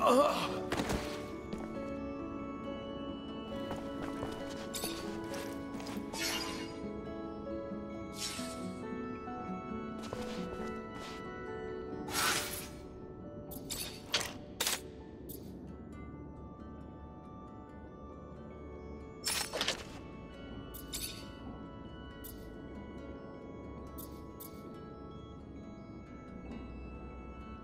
Ugh.